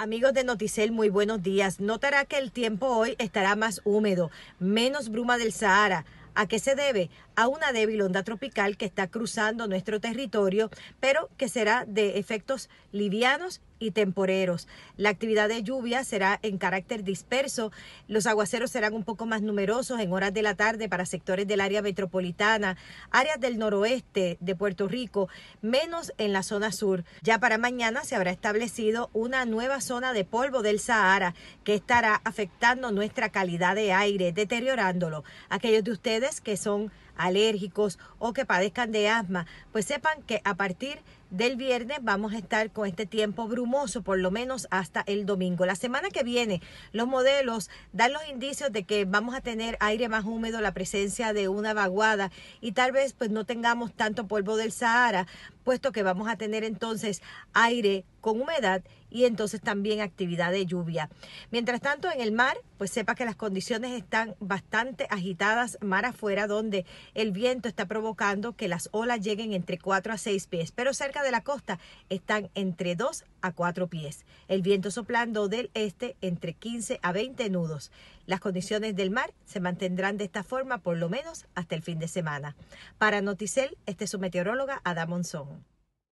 Amigos de Noticel, muy buenos días. Notará que el tiempo hoy estará más húmedo, menos bruma del Sahara. ¿A qué se debe? A una débil onda tropical que está cruzando nuestro territorio, pero que será de efectos livianos y temporeros. La actividad de lluvia será en carácter disperso. Los aguaceros serán un poco más numerosos en horas de la tarde para sectores del área metropolitana, áreas del noroeste de Puerto Rico, menos en la zona sur. Ya para mañana se habrá establecido una nueva zona de polvo del Sahara que estará afectando nuestra calidad de aire, deteriorándolo. Aquellos de ustedes que son alérgicos o que padezcan de asma, pues sepan que a partir del viernes vamos a estar con este tiempo brumoso, por lo menos hasta el domingo. La semana que viene, los modelos dan los indicios de que vamos a tener aire más húmedo, la presencia de una vaguada y tal vez pues no tengamos tanto polvo del Sahara, puesto que vamos a tener entonces aire con humedad y entonces también actividad de lluvia. Mientras tanto, en el mar, pues sepa que las condiciones están bastante agitadas mar afuera, donde el viento está provocando que las olas lleguen entre 4 a 6 pies, pero cerca de la costa están entre 2 a 4 pies. El viento soplando del este entre 15 a 20 nudos. Las condiciones del mar se mantendrán de esta forma por lo menos hasta el fin de semana. Para Noticel, este es su meteoróloga Ada Monzón.